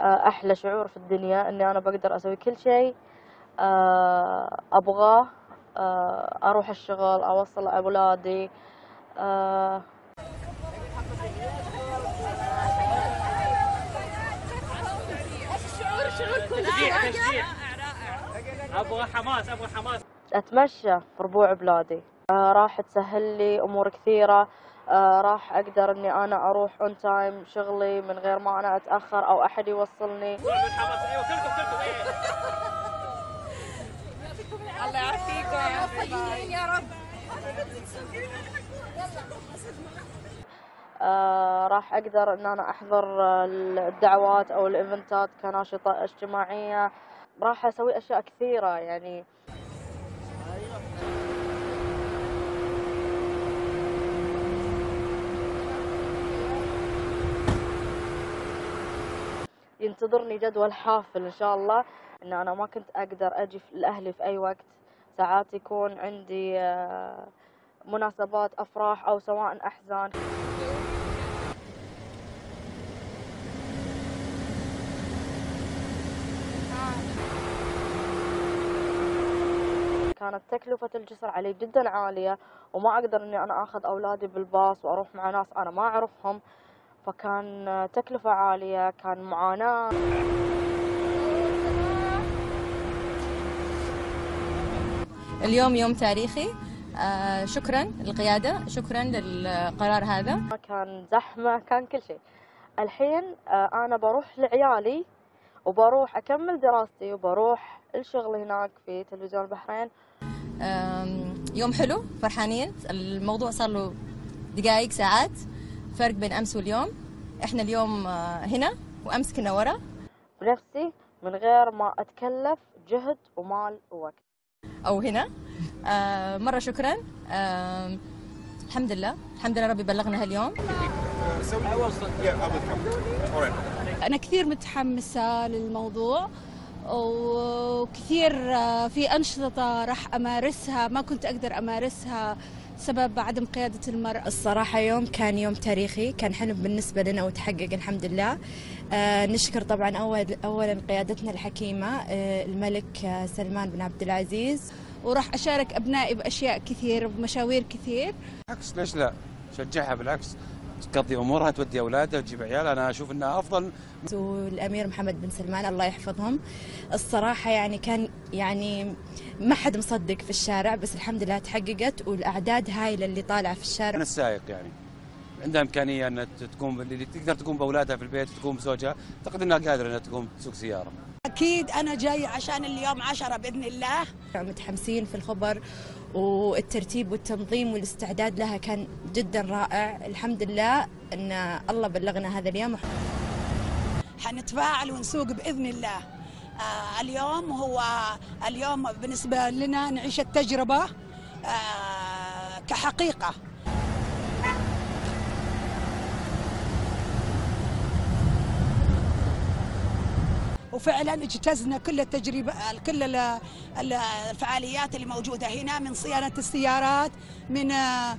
آه، أحلى شعور في الدنيا إني أنا بقدر أسوي كل شيء آه، أبغاه آه، أروح الشغل أوصل أولادي تشجيع تشجيع أبغى حماس أبغى حماس. أتمشى في ربوع بلادي آه، راح تسهل لي أمور كثيرة. آه، راح أقدر إني أنا أروح أون تايم شغلي من غير ما أنا أتأخر أو أحد يوصلني. الله يا رب راح أقدر إن أنا أحضر آه، الدعوات أو الإيفنتات كناشطة اجتماعية. راح أسوي أشياء كثيرة يعني. ينتظرني جدول حافل إن شاء الله إن أنا ما كنت أقدر أجي في- لأهلي في أي وقت. ساعات يكون عندي آه، مناسبات أفراح أو سواء أحزان. كانت تكلفة الجسر علي جدا عالية وما أقدر إني أنا آخذ أولادي بالباص وأروح مع ناس أنا ما أعرفهم. فكان تكلفة عالية كان معاناة. اليوم يوم تاريخي. آه، شكرا للقيادة شكرا للقرار هذا. كان زحمة كان كل شيء. الحين آه، أنا بروح لعيالي وبروح أكمل دراستي وبروح الشغل هناك في تلفزيون البحرين. يوم حلو فرحانين. الموضوع صار له دقائق ساعات. فرق بين أمس واليوم. إحنا اليوم آه، هنا وأمس كنا ورا. بنفسي من غير ما أتكلف جهد ومال ووقت. أو هنا. آه، مرة شكرا. آم، الحمد لله. الحمد لله ربي بلغنا هاليوم. أنا كثير متحمسة للموضوع وكثير آه، في أنشطة راح أمارسها ما كنت أقدر أمارسها. سبب عدم قيادة المرأة؟ الصراحة يوم كان يوم تاريخي كان حلم بالنسبة لنا وتحقق الحمد لله. آه نشكر طبعا أول أولا قيادتنا الحكيمة آه الملك آه سلمان بن عبد العزيز. وراح أشارك أبنائي بأشياء كثير بمشاوير كثير. بالعكس ليش لا؟ شجعها بالعكس. تقضي امورها تودي أولادها تجيب عيالها أنا أشوف إنها أفضل. والأمير محمد بن سلمان الله يحفظهم. الصراحة يعني كان يعني ما حد مصدق في الشارع بس الحمد لله تحققت والأعداد هايلة اللي طالعة في الشارع. من السائق يعني. عندها إمكانية إنها تقوم اللي تقدر تقوم بأولادها في البيت تقوم بزوجها. أعتقد إنها قادرة إنها تقوم تسوق سيارة. أكيد أنا جاي عشان اليوم عشرة بإذن الله. متحمسين في الخبر والترتيب والتنظيم والاستعداد لها كان جدا رائع. الحمد لله أن الله بلغنا هذا اليوم. حنتفاعل ونسوق بإذن الله. آه اليوم هو اليوم بالنسبة لنا نعيش التجربة آه كحقيقة. وفعلا اجتزنا كل التجربة كل ال- ال- الفعاليات اللي موجودة هنا من صيانة السيارات من آه،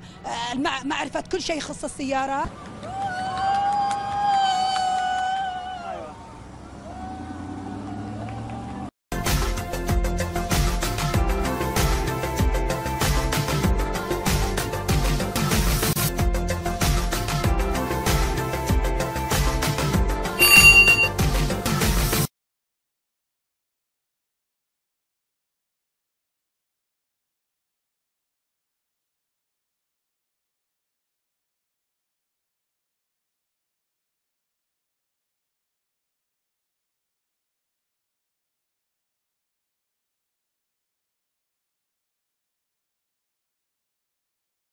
معرفة كل شيء يخص السيارة.